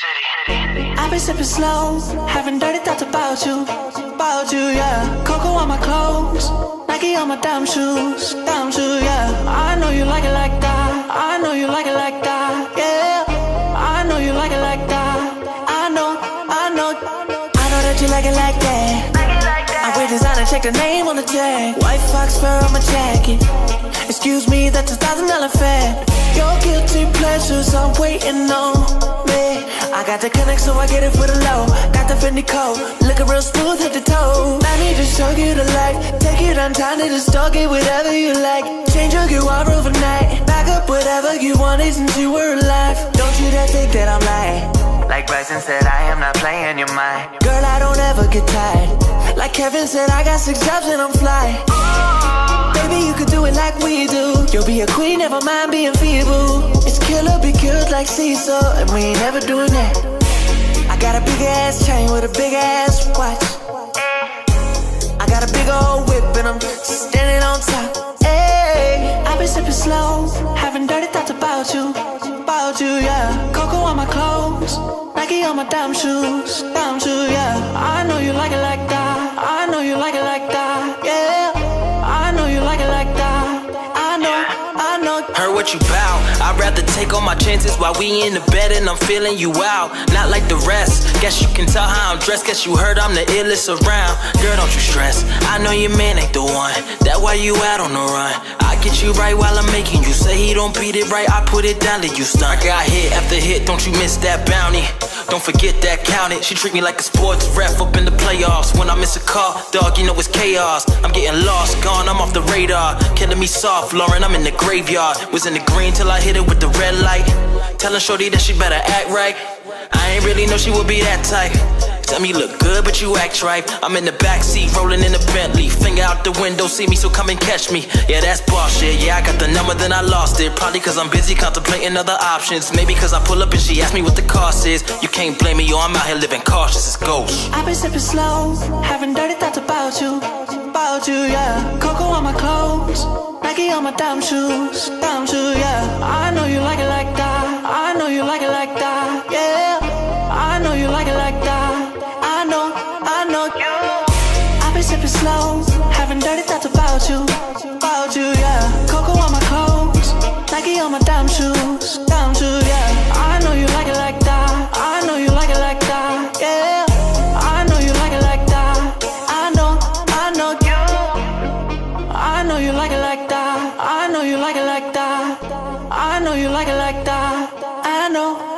I've been sipping slow, having dirty thoughts about you, about you, yeah. Cocoa on my clothes, Nike on my damn shoes, damn shoes, yeah. I know you like it like that. I know you like it like that, yeah. I know you like it like that. I know, I know, I know that you like it like that. I wear designer, check the name on the tag. White fox fur on my jacket. Excuse me, that's a thousand dollar fare. Your guilty pleasures are waiting on. I got the connect, so I get it for the low. Got the Fendi coat, looking real smooth head to toe. I need to show you the light. Take it on time to talk it, whatever you like. Change your you are overnight. Back up whatever you wanted since you were alive. Don't you dare think that I'm lying. Like Bryson said, I am not playing your mind. Girl, I don't ever get tired. Like Kevin said, I got six jobs and I'm fly. Baby, you could do it like we do. You'll be a queen, never mind being feeble. Killer, be killed like Caesar, and we ain't never doing that. I got a big ass chain with a big ass watch. I got a big old whip and I'm standing on top. Hey, I've been sipping slow, having dirty thoughts about you, about you, yeah. Cocoa on my clothes, Nike on my damn shoes, damn shoes, yeah. I know you like it like that. I know you like it like you bout. I'd rather take all my chances while we in the bed and I'm feeling you out. Not like the rest. Guess you can tell how I'm dressed. Guess you heard I'm the illest around. Girl, don't you stress. I know your man ain't the one. That why you out on the run. I get you right while I'm making you say he don't beat it right. I put it down to you stun. I got hit after hit. Don't you miss that bounty. Don't forget that count it. She treat me like a sports ref up in the playoffs. When I miss a call, dog, you know it's chaos. I'm getting lost, gone, I'm off the radar. Killing me soft, Lauryn, I'm in the graveyard. Was in the green till I hit it with the red light. Telling Shorty that she better act right. I ain't really know she would be that type. You look good, but you act right. I'm in the backseat, rolling in the Bentley. Finger out the window, see me, so come and catch me. Yeah, that's boss shit. Yeah, I got the number, then I lost it. Probably cause I'm busy contemplating other options. Maybe cause I pull up and she asked me what the cost is. You can't blame me, yo, I'm out here living cautious as ghost. I've been sipping slow, having dirty thoughts about you, about you, yeah. Cocoa on my clothes, Nike on my damn shoes, damn shoes, yeah. I on my damn shoes, damn shoes, yeah. I know you like it like that. I know you like it like that, yeah. I know you like it like that. I know, I know you. I know you like it like that. I know you like it like that. I know you like it like that. I know.